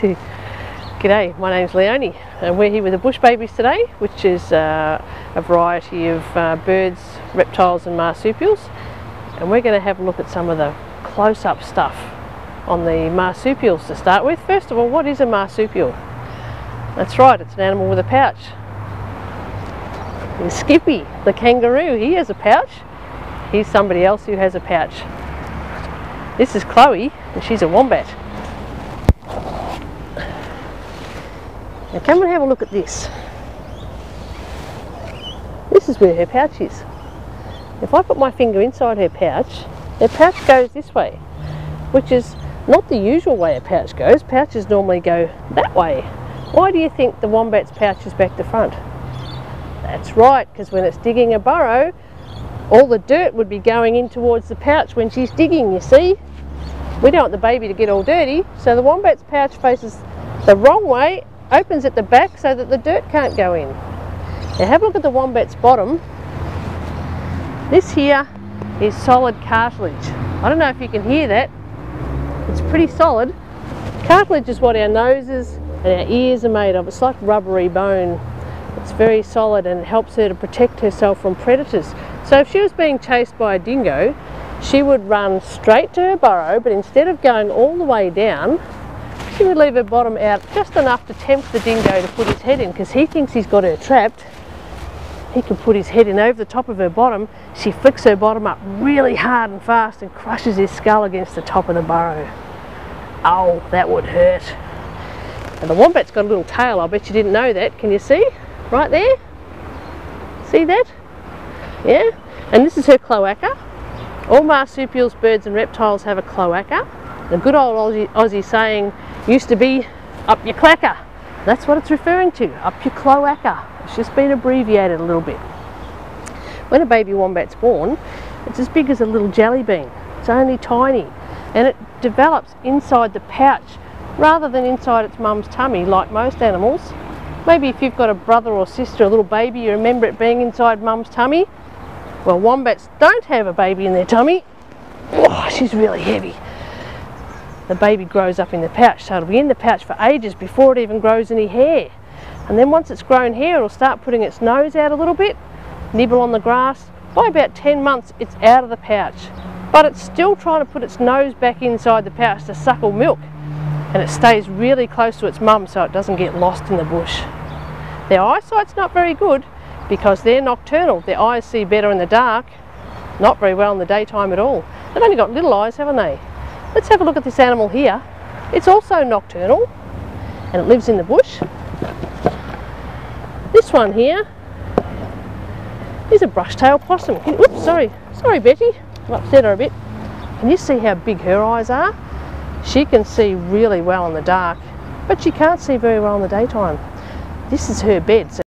G'day, my name's Leonie and we're here with the bush babies today which is uh, a variety of uh, birds, reptiles and marsupials and we're going to have a look at some of the close-up stuff on the marsupials to start with. First of all, what is a marsupial? That's right, it's an animal with a pouch. Skippy, the kangaroo, he has a pouch. Here's somebody else who has a pouch. This is Chloe and she's a wombat. Now come and have a look at this. This is where her pouch is. If I put my finger inside her pouch, her pouch goes this way, which is not the usual way a pouch goes. Pouches normally go that way. Why do you think the wombat's pouch is back to front? That's right, because when it's digging a burrow, all the dirt would be going in towards the pouch when she's digging, you see? We don't want the baby to get all dirty, so the wombat's pouch faces the wrong way opens at the back so that the dirt can't go in. Now have a look at the wombat's bottom. This here is solid cartilage. I don't know if you can hear that. It's pretty solid. Cartilage is what our noses and our ears are made of. It's like rubbery bone. It's very solid and helps her to protect herself from predators. So if she was being chased by a dingo, she would run straight to her burrow, but instead of going all the way down, she would leave her bottom out just enough to tempt the dingo to put his head in because he thinks he's got her trapped. He can put his head in over the top of her bottom. She flicks her bottom up really hard and fast and crushes his skull against the top of the burrow. Oh, that would hurt. And the wombat's got a little tail, I bet you didn't know that. Can you see? Right there? See that? Yeah? And this is her cloaca. All marsupials, birds and reptiles have a cloaca. The good old Aussie, Aussie saying used to be up your clacker. That's what it's referring to, up your cloaca. It's just been abbreviated a little bit. When a baby wombat's born, it's as big as a little jelly bean. It's only tiny and it develops inside the pouch rather than inside its mum's tummy like most animals. Maybe if you've got a brother or sister, a little baby, you remember it being inside mum's tummy. Well, wombats don't have a baby in their tummy. Oh, she's really heavy the baby grows up in the pouch. So it'll be in the pouch for ages before it even grows any hair. And then once it's grown hair, it'll start putting its nose out a little bit, nibble on the grass. By about 10 months, it's out of the pouch. But it's still trying to put its nose back inside the pouch to suckle milk. And it stays really close to its mum so it doesn't get lost in the bush. Their eyesight's not very good because they're nocturnal. Their eyes see better in the dark, not very well in the daytime at all. They've only got little eyes, haven't they? Let's have a look at this animal here. It's also nocturnal and it lives in the bush. This one here is a brush-tail possum. Oops, sorry, sorry Betty, I upset her a bit. Can you see how big her eyes are? She can see really well in the dark, but she can't see very well in the daytime. This is her bed. So